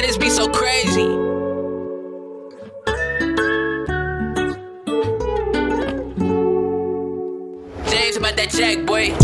man, be so crazy. James about that jack, boy.